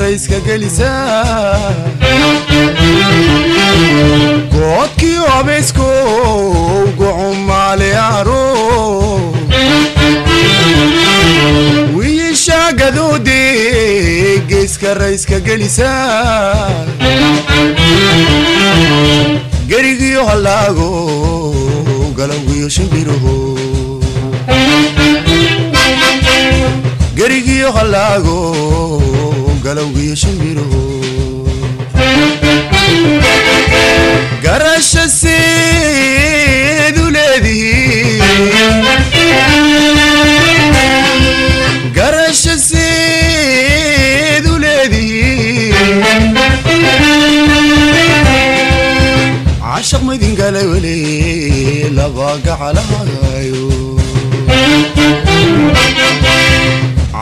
rayska gelisaa goodkii obayskow gocu maaliaro wiishaa gadoodee geyska rayska gerigiyo hallaago galawiyo shimbiraho gerigiyo hallaago galowiyo shimbirho garasha seedu leedihi garasha seedu leedihi cashaq maydin galawale laba gacalahagayo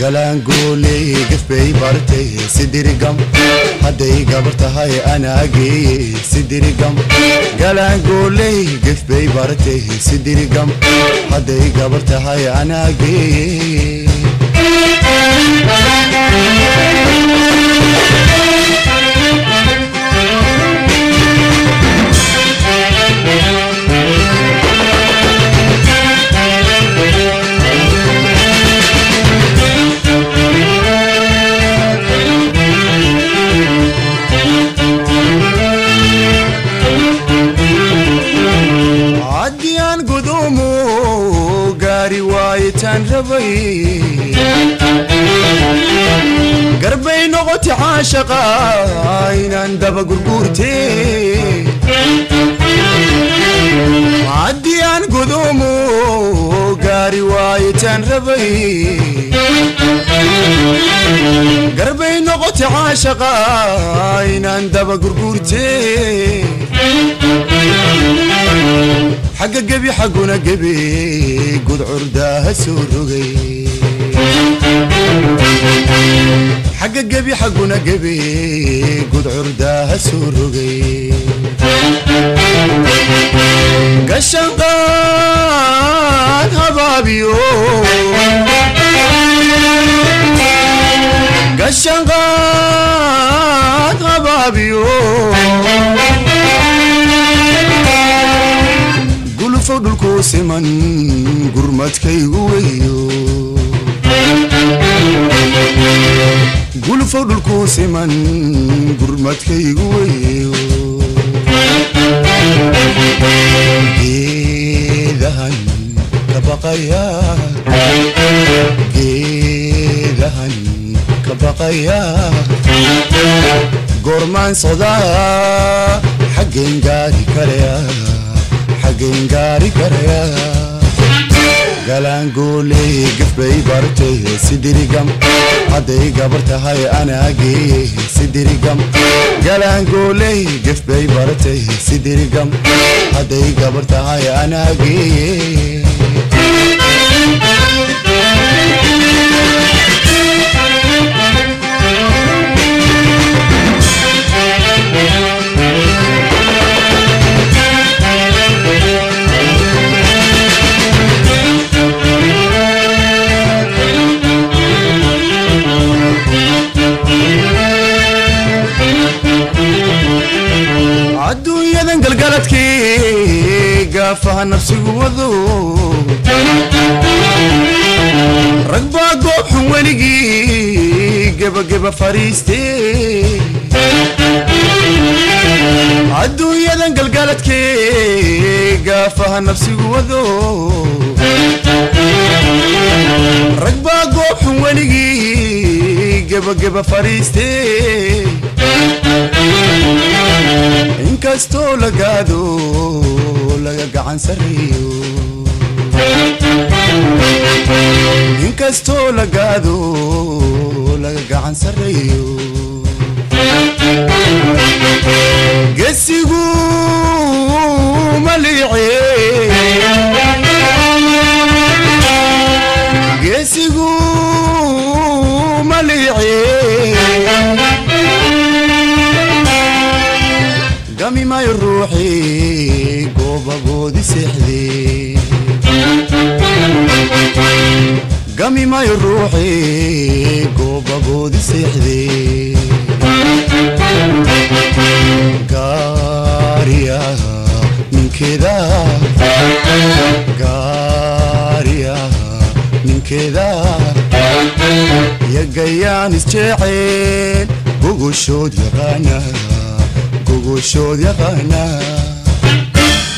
galaangooley gafbay bartay sidirigam hadday gabar tahay anaageeye sidirigam galaangooley gafbay bartay sidirigam hadday gabar tahay anaageeye تان ربي قربي نغتي عاشقا عين اندب قرقورتي عدي عن قدومو قاري واي تان ربي قربي نغتي عاشقا عين اندب قرقورتي حق قبي حقنا قبي قد عرداها سرقي حق قبي حقنا قبي قد عرداها قشن قاد هبابيو قاد oo dhulku siman gurmadkaygu weyo gulfow dhulku siman gurmadkaygu weyo geedahan ka baqaya geedahan ka baqaya goormaan sodaa xaggeen gaari kaleah gengaari karaya galaangooley gafbay bartay sidirigam hadday gabar tahay anaagee sidirigam galaangooley gafbay bartay sidirigam hadday gabar tahay anaagee وحدكي قافها نفسي وذو رقبة قبح ونقي قبا قبا فريستي عدو يدن قلقالتكي قافها نفسي وذو رقبة قبح ونقي جبا جبا فريستي إنكستو لقادو لقا عن سريو إنكستو لقادو لقا عن سريو دمي ما يروحي قوبا قودي سيحذي قاريا من كذا قاريا من كذا يا قيان استحيل قوقو الشود يا غانا قوقو الشود يا غانا